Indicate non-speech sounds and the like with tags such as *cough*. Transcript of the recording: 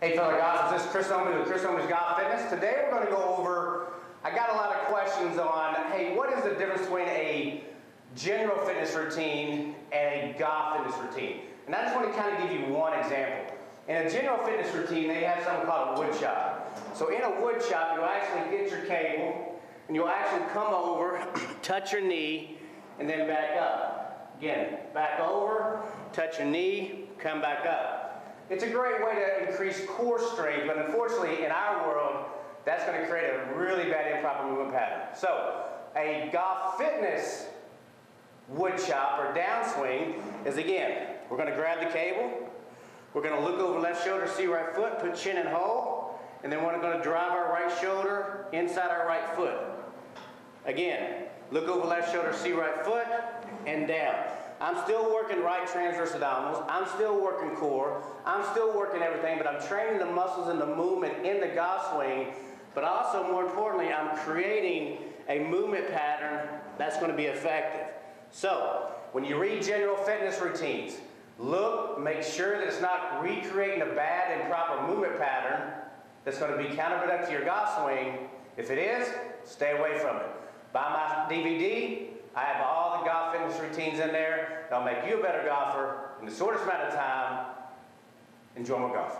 Hey fellow golfers, this is Chris Ownbey with Chris Ownbey's Golf Fitness. Today we're going to go over, I got a lot of questions on, hey, what is the difference between a general fitness routine and a golf fitness routine? And I just want to kind of give you one example. In a general fitness routine, they have something called a wood chop. So in a wood chop, you'll actually get your cable, and you'll actually come over, *coughs* touch your knee, and then back up. Again, back over, touch your knee, come back up. It's a great way to increase core strength, but unfortunately in our world, that's going to create a really bad improper movement pattern. So, a golf fitness wood chop or downswing is again, we're going to grab the cable, we're going to look over left shoulder, see right foot, put chin in hole, and then we're going to drive our right shoulder inside our right foot. Again, look over left shoulder, see right foot, and down. I'm still working right transverse abdominals. I'm still working core. I'm still working everything, but I'm training the muscles and the movement in the golf swing. But also, more importantly, I'm creating a movement pattern that's going to be effective. So, when you read general fitness routines, look, make sure that it's not recreating a bad and improper movement pattern that's going to be counterproductive to your golf swing. If it is, stay away from it. Buy my DVD, I have all the golf fitness routines in there. That'll make you a better golfer in the shortest amount of time. Enjoy more golf.